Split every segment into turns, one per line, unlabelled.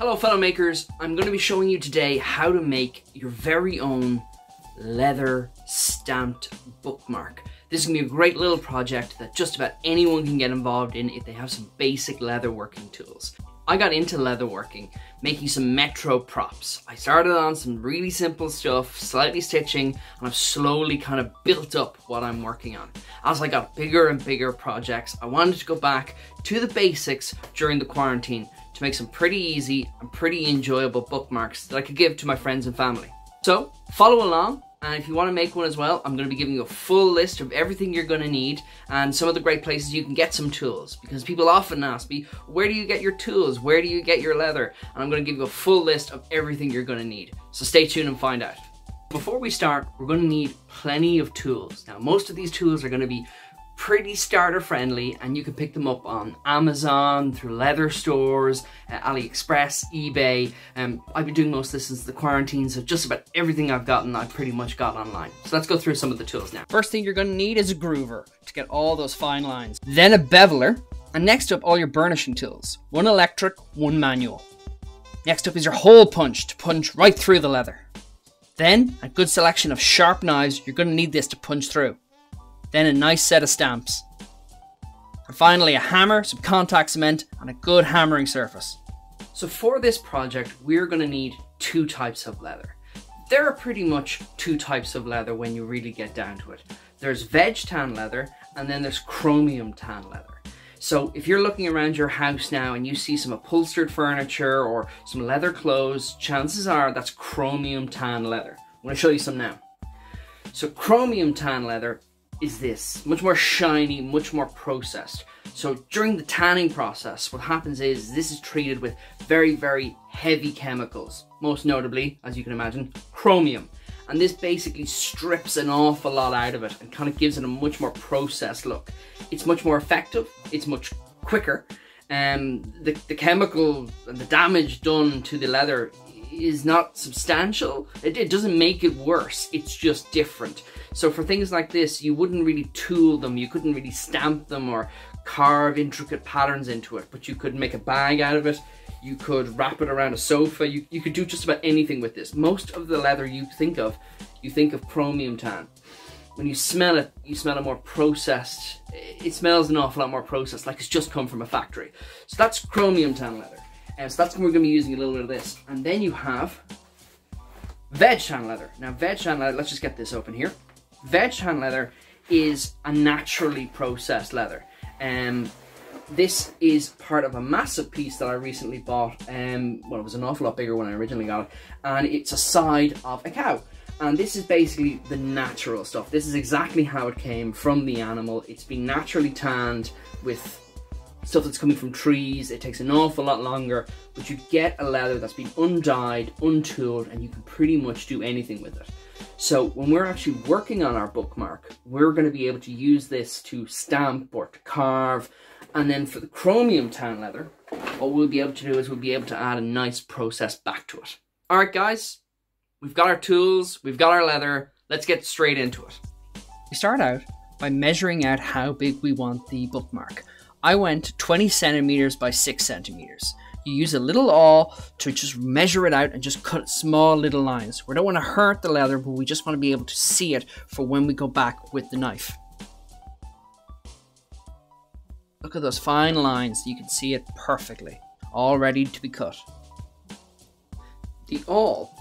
Hello fellow makers, I'm going to be showing you today how to make your very own leather stamped bookmark. This is going to be a great little project that just about anyone can get involved in if they have some basic leather working tools. I got into leatherworking, making some Metro props. I started on some really simple stuff, slightly stitching, and I've slowly kind of built up what I'm working on. As I got bigger and bigger projects, I wanted to go back to the basics during the quarantine to make some pretty easy and pretty enjoyable bookmarks that I could give to my friends and family. So follow along and if you want to make one as well, I'm going to be giving you a full list of everything you're going to need and some of the great places you can get some tools. Because people often ask me, where do you get your tools? Where do you get your leather? And I'm going to give you a full list of everything you're going to need. So stay tuned and find out. Before we start, we're going to need plenty of tools. Now, most of these tools are going to be pretty starter friendly and you can pick them up on Amazon, through leather stores, uh, AliExpress, eBay. Um, I've been doing most of this since the quarantine, so just about everything I've gotten, I've pretty much got online. So let's go through some of the tools now. First thing you're gonna need is a groover to get all those fine lines. Then a beveler, and next up all your burnishing tools. One electric, one manual. Next up is your hole punch to punch right through the leather. Then, a good selection of sharp knives, you're going to need this to punch through then a nice set of stamps. And finally a hammer, some contact cement and a good hammering surface. So for this project we're going to need two types of leather. There are pretty much two types of leather when you really get down to it. There's veg tan leather and then there's chromium tan leather. So if you're looking around your house now and you see some upholstered furniture or some leather clothes, chances are that's chromium tan leather. I'm to show you some now. So chromium tan leather is this, much more shiny, much more processed. So during the tanning process, what happens is this is treated with very, very heavy chemicals, most notably, as you can imagine, chromium. And this basically strips an awful lot out of it and kind of gives it a much more processed look. It's much more effective, it's much quicker, and um, the, the chemical and the damage done to the leather is not substantial. It, it doesn't make it worse, it's just different. So for things like this, you wouldn't really tool them, you couldn't really stamp them or carve intricate patterns into it, but you could make a bag out of it, you could wrap it around a sofa, you, you could do just about anything with this. Most of the leather you think of, you think of chromium tan. When you smell it, you smell a more processed, it smells an awful lot more processed, like it's just come from a factory. So that's chromium tan leather. And so that's what we're going to be using a little bit of this. And then you have veg tan leather. Now veg tan leather, let's just get this open here. Veg tan leather is a naturally processed leather. Um, this is part of a massive piece that I recently bought. Um, well, it was an awful lot bigger when I originally got it. And it's a side of a cow. And this is basically the natural stuff. This is exactly how it came from the animal. It's been naturally tanned with stuff that's coming from trees. It takes an awful lot longer, but you get a leather that's been undyed, untooled, and you can pretty much do anything with it. So when we're actually working on our bookmark, we're going to be able to use this to stamp or to carve. And then for the chromium tan leather, what we'll be able to do is we'll be able to add a nice process back to it. All right, guys, we've got our tools, we've got our leather. Let's get straight into it. We start out by measuring out how big we want the bookmark. I went 20 centimeters by 6 centimeters. You use a little awl to just measure it out and just cut small little lines. We don't want to hurt the leather, but we just want to be able to see it for when we go back with the knife. Look at those fine lines, you can see it perfectly, all ready to be cut. The awl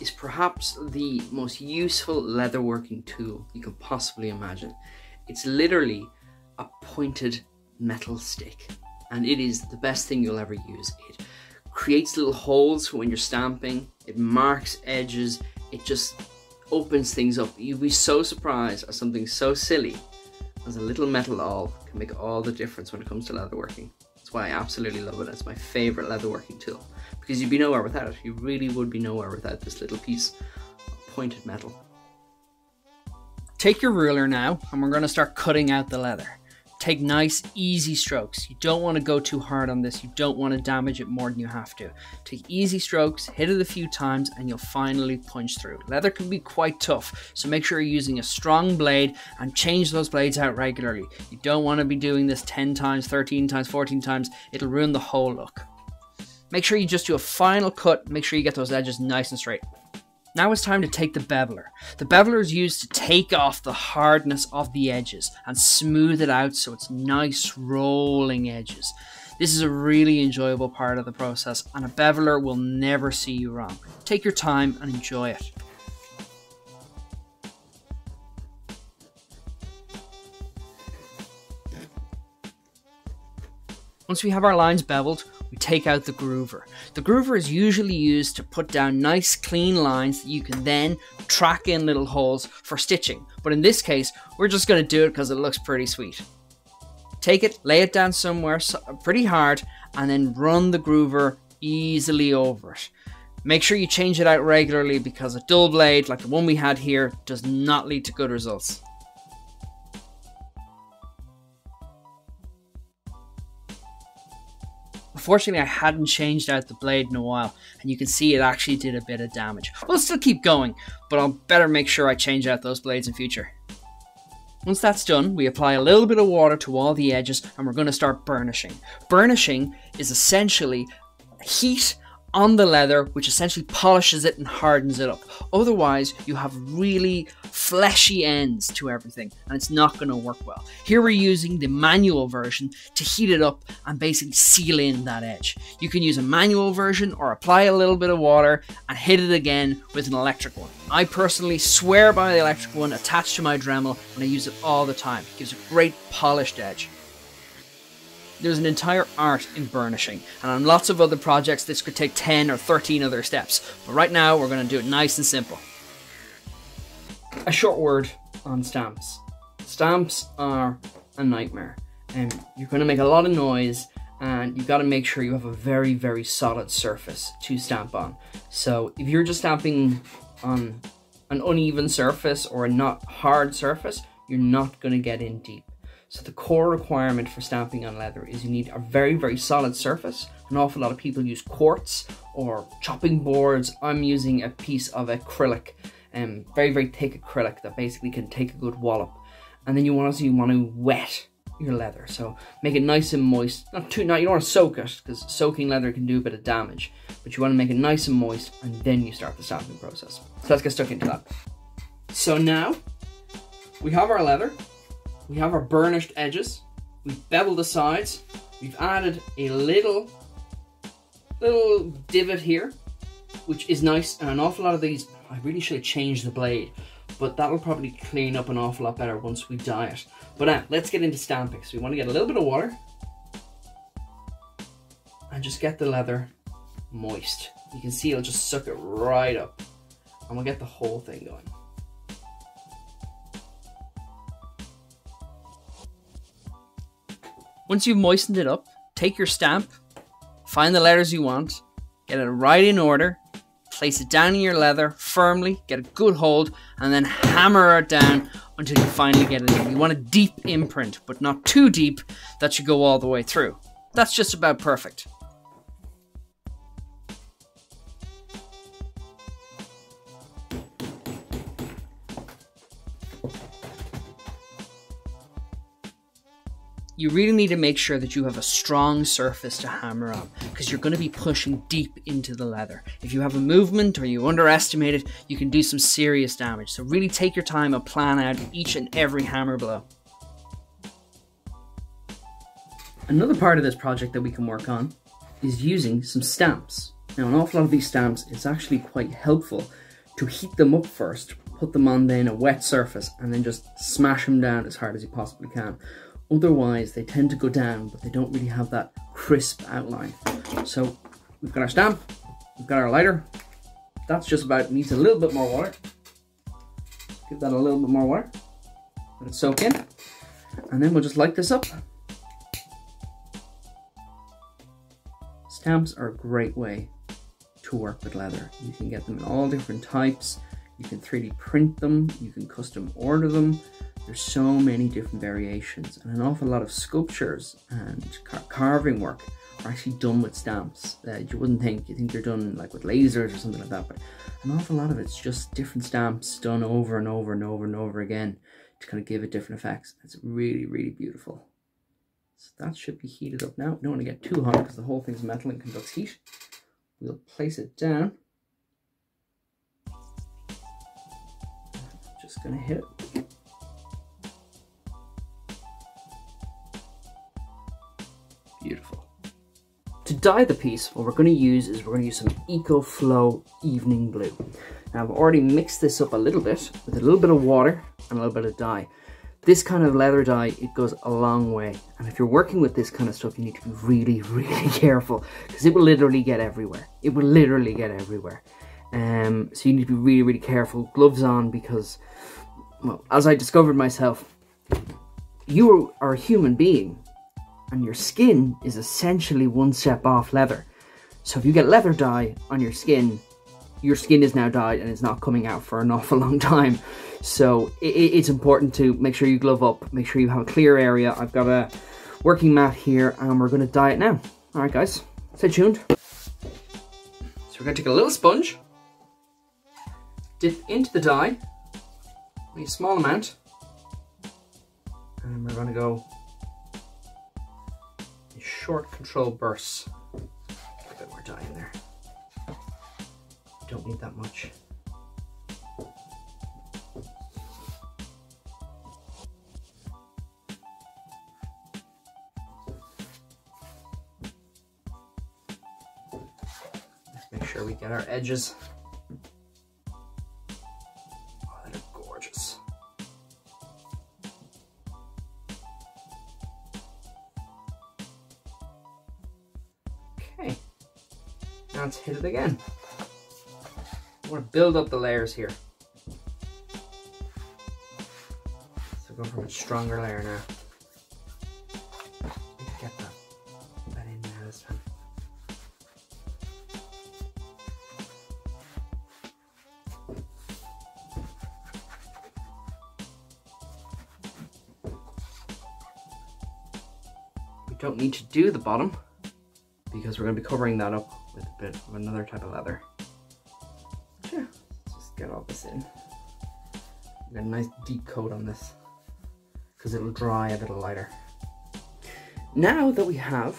is perhaps the most useful leatherworking tool you can possibly imagine. It's literally a pointed metal stick and it is the best thing you'll ever use. It creates little holes for when you're stamping, it marks edges, it just opens things up. You'd be so surprised at something so silly as a little metal awl can make all the difference when it comes to leatherworking. That's why I absolutely love it. It's my favorite leatherworking tool because you'd be nowhere without it. You really would be nowhere without this little piece of pointed metal. Take your ruler now and we're going to start cutting out the leather. Take nice, easy strokes. You don't want to go too hard on this. You don't want to damage it more than you have to. Take easy strokes, hit it a few times, and you'll finally punch through. Leather can be quite tough, so make sure you're using a strong blade and change those blades out regularly. You don't want to be doing this 10 times, 13 times, 14 times. It'll ruin the whole look. make sure you just do a final cut, make sure you get those edges nice and straight. Now it's time to take the beveler. The beveler is used to take off the hardness of the edges and smooth it out so it's nice rolling edges. This is a really enjoyable part of the process and a beveler will never see you wrong. Take your time and enjoy it. Once we have our lines beveled, we take out the groover. The groover is usually used to put down nice clean lines that you can then track in little holes for stitching. But in this case, we're just going to do it because it looks pretty sweet. Take it, lay it down somewhere pretty hard, and then run the groover easily over it. Make sure you change it out regularly because a dull blade like the one we had here does not lead to good results. Unfortunately, I hadn't changed out the blade in a while, and you can see it actually did a bit of damage. We'll still keep going, but I'll better make sure I change out those blades in future. Once that's done, we apply a little bit of water to all the edges and we're going to start burnishing. Burnishing is essentially heat on the leather, which essentially polishes it and hardens it up. Otherwise, you have really fleshy ends to everything, and it's not going to work well. Here we're using the manual version to heat it up and basically seal in that edge. You can use a manual version or apply a little bit of water and hit it again with an electric one. I personally swear by the electric one attached to my Dremel, and I use it all the time. It gives a great polished edge. There's an entire art in burnishing, and on lots of other projects this could take 10 or 13 other steps, but right now we're going to do it nice and simple. A short word on stamps. Stamps are a nightmare, and you're going to make a lot of noise, and you've got to make sure you have a very, very solid surface to stamp on. So if you're just stamping on an uneven surface or a not hard surface, you're not going to get in deep. So the core requirement for stamping on leather is you need a very, very solid surface. An awful lot of people use quartz or chopping boards. I'm using a piece of acrylic, um, very, very thick acrylic that basically can take a good wallop. And then you want to, you want to wet your leather. So make it nice and moist. Not too, not, you don't want to soak it because soaking leather can do a bit of damage. But you want to make it nice and moist and then you start the stamping process. So let's get stuck into that. So now we have our leather we have our burnished edges. We've beveled the sides. We've added a little, little divot here, which is nice. And an awful lot of these, I really should have changed the blade, but that'll probably clean up an awful lot better once we dye it. But now, let's get into stamping. So we want to get a little bit of water and just get the leather moist. You can see it'll just suck it right up and we'll get the whole thing going. Once you've moistened it up, take your stamp, find the letters you want, get it right in order, place it down in your leather firmly, get a good hold, and then hammer it down until you finally get it in. You want a deep imprint, but not too deep that should go all the way through. That's just about perfect. You really need to make sure that you have a strong surface to hammer on because you're going to be pushing deep into the leather. If you have a movement or you underestimate it, you can do some serious damage. So really take your time and plan out each and every hammer blow. Another part of this project that we can work on is using some stamps. Now an awful lot of these stamps, it's actually quite helpful to heat them up first, put them on then a wet surface and then just smash them down as hard as you possibly can. Otherwise, they tend to go down, but they don't really have that crisp outline. So we've got our stamp, we've got our lighter. That's just about, needs a little bit more water. Give that a little bit more water. Let it soak in. And then we'll just light this up. Stamps are a great way to work with leather. You can get them in all different types. You can 3D print them. You can custom order them. There's so many different variations and an awful lot of sculptures and car carving work are actually done with stamps. Uh, you wouldn't think, you think they're done like with lasers or something like that, but an awful lot of it's just different stamps done over and over and over and over again to kind of give it different effects. It's really, really beautiful. So that should be heated up now. Don't want to get too hot because the whole thing's metal and conducts heat. We'll place it down. Just gonna hit it. Beautiful. To dye the piece, what we're going to use is we're going to use some Eco-Flo Evening Blue. Now I've already mixed this up a little bit with a little bit of water and a little bit of dye. This kind of leather dye, it goes a long way. And if you're working with this kind of stuff, you need to be really, really careful because it will literally get everywhere. It will literally get everywhere. Um, so you need to be really, really careful. Gloves on because, well, as I discovered myself, you are a human being and your skin is essentially one step off leather. So if you get leather dye on your skin, your skin is now dyed and it's not coming out for an awful long time. So it, it's important to make sure you glove up, make sure you have a clear area. I've got a working mat here and we're gonna dye it now. All right guys, stay tuned. So we're gonna take a little sponge, dip into the dye, a small amount, and we're gonna go short control bursts. A bit more dye in there. Don't need that much. Let's make sure we get our edges hit it again. I want to build up the layers here. So go from a stronger layer now. Get that, that in there this time. We don't need to do the bottom because we're going to be covering that up bit of another type of leather. Yeah, just get all this in. Get a nice deep coat on this because it'll dry a little lighter. Now that we have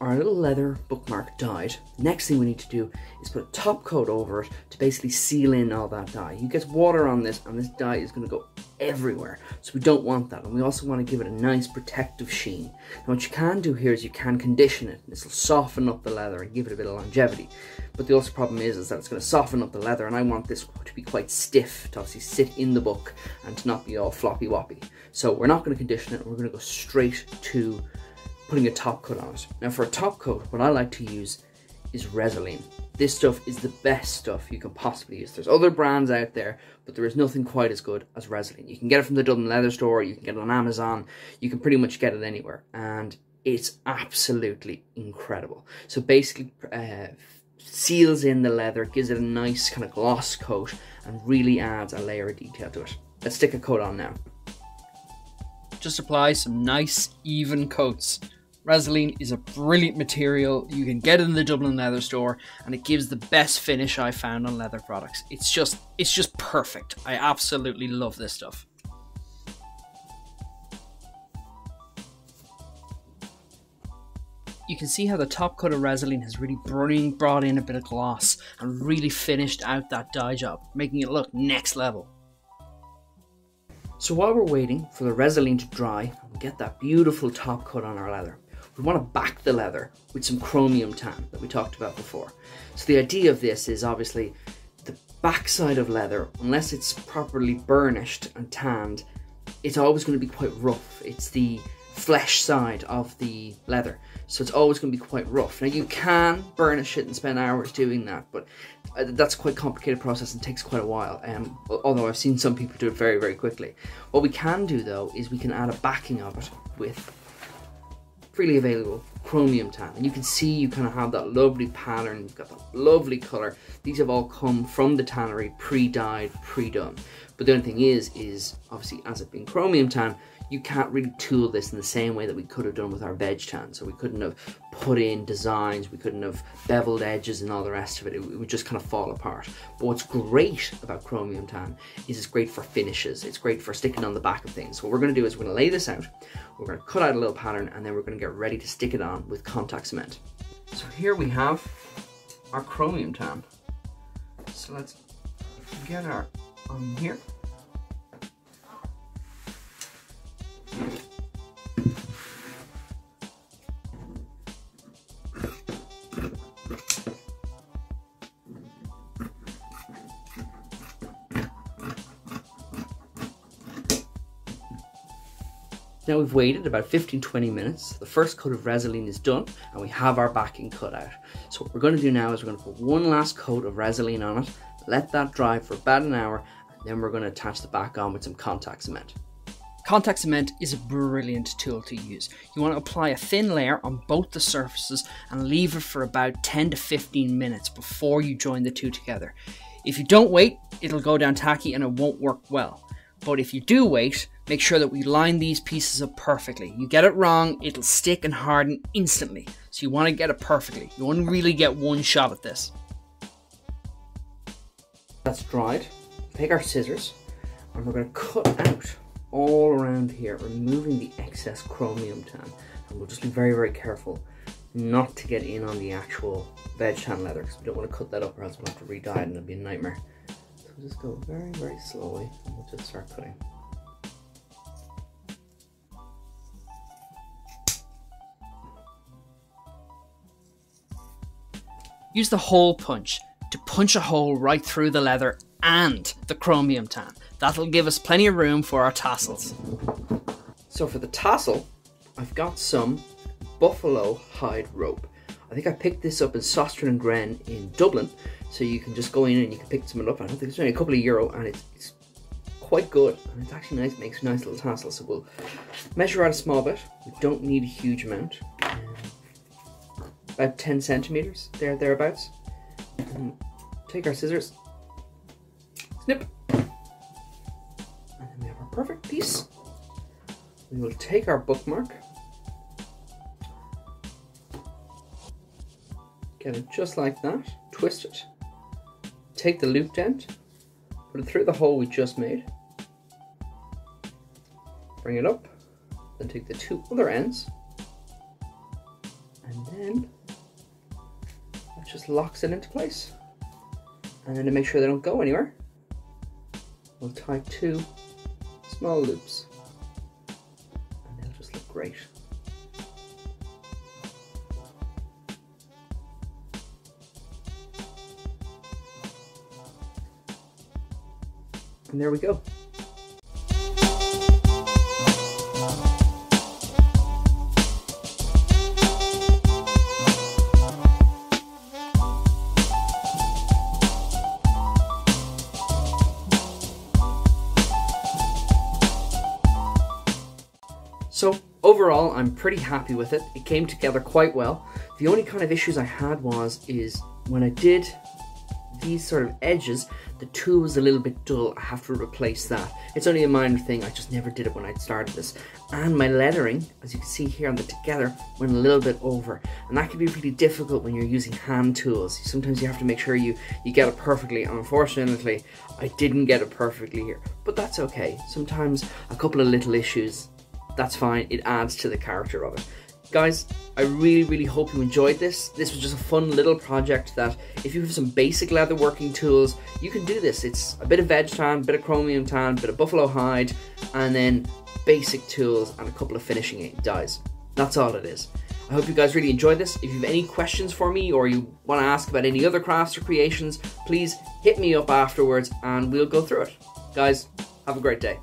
our little leather bookmark dyed, next thing we need to do is put a top coat over it to basically seal in all that dye. You get water on this and this dye is going to go everywhere. So we don't want that. And we also want to give it a nice protective sheen. Now what you can do here is you can condition it. This will soften up the leather and give it a bit of longevity. But the also problem is, is that it's going to soften up the leather and I want this to be quite stiff to obviously sit in the book and to not be all floppy woppy. So we're not going to condition it. We're going to go straight to putting a top coat on it. Now for a top coat, what I like to use is Resolene. This stuff is the best stuff you can possibly use. There's other brands out there, but there is nothing quite as good as Resolene. You can get it from the Dublin Leather Store, you can get it on Amazon, you can pretty much get it anywhere. And it's absolutely incredible. So basically, uh, seals in the leather, gives it a nice kind of gloss coat, and really adds a layer of detail to it. Let's stick a coat on now. Just apply some nice, even coats Resolene is a brilliant material. You can get it in the Dublin leather store and it gives the best finish I found on leather products. It's just it's just perfect. I absolutely love this stuff. You can see how the top coat of Resolene has really brought in a bit of gloss and really finished out that dye job, making it look next level. So while we're waiting for the Resolene to dry and get that beautiful top coat on our leather, we want to back the leather with some chromium tan that we talked about before. So the idea of this is obviously the backside of leather, unless it's properly burnished and tanned, it's always going to be quite rough. It's the flesh side of the leather. So it's always going to be quite rough. Now you can burnish it and spend hours doing that, but uh, that's quite a complicated process and takes quite a while. Um, although I've seen some people do it very, very quickly. What we can do though is we can add a backing of it with freely available chromium tan. And you can see you kind of have that lovely pattern you've got that lovely color. These have all come from the tannery pre-dyed pre-done. But the only thing is, is obviously as it being chromium tan, you can't really tool this in the same way that we could have done with our veg tan. So we couldn't have put in designs, we couldn't have beveled edges and all the rest of it. It would just kind of fall apart. But what's great about chromium tan is it's great for finishes. It's great for sticking on the back of things. So what we're gonna do is we're gonna lay this out, we're gonna cut out a little pattern and then we're gonna get ready to stick it on with contact cement. So here we have our chromium tan. So let's get our on here. Now we've waited about 15-20 minutes. The first coat of Resolene is done and we have our backing cut out. So what we're going to do now is we're going to put one last coat of Resolene on it, let that dry for about an hour, and then we're going to attach the back on with some contact cement. Contact cement is a brilliant tool to use. You want to apply a thin layer on both the surfaces and leave it for about 10 to 15 minutes before you join the two together. If you don't wait, it'll go down tacky and it won't work well. But if you do wait, make sure that we line these pieces up perfectly. You get it wrong, it'll stick and harden instantly. So you want to get it perfectly. You to really get one shot at this. That's dried. Take our scissors and we're going to cut out all around here, removing the excess chromium tan. And we'll just be very, very careful not to get in on the actual veg tan leather because we don't want to cut that up or else we'll have to re-dye it and it'll be a nightmare. So we'll just go very, very slowly and we'll just start cutting. Use the hole punch to punch a hole right through the leather and the chromium tan. That'll give us plenty of room for our tassels. So for the tassel, I've got some buffalo hide rope. I think I picked this up in Søstrene Grene in Dublin, so you can just go in and you can pick some up. I don't think it's only a couple of euro, and it's, it's quite good, and it's actually nice, makes a nice little tassel. So we'll measure out a small bit. We don't need a huge amount, about 10 centimeters, there, thereabouts. And take our scissors, snip, and then we have our perfect piece. We will take our bookmark, get it just like that, twist it, take the loop dent, put it through the hole we just made, bring it up, then take the two other ends, and then just locks it into place. And then to make sure they don't go anywhere, we'll tie two small loops and they'll just look great. And there we go. So overall, I'm pretty happy with it. It came together quite well. The only kind of issues I had was, is when I did these sort of edges, the tool was a little bit dull. I have to replace that. It's only a minor thing. I just never did it when I started this. And my lettering, as you can see here on the together, went a little bit over. And that can be really difficult when you're using hand tools. Sometimes you have to make sure you, you get it perfectly. Unfortunately, I didn't get it perfectly here. But that's okay. Sometimes a couple of little issues that's fine. It adds to the character of it. Guys, I really, really hope you enjoyed this. This was just a fun little project that if you have some basic leather working tools, you can do this. It's a bit of veg tan, bit of chromium tan, bit of buffalo hide, and then basic tools and a couple of finishing dyes. That's all it is. I hope you guys really enjoyed this. If you have any questions for me or you want to ask about any other crafts or creations, please hit me up afterwards and we'll go through it. Guys, have a great day.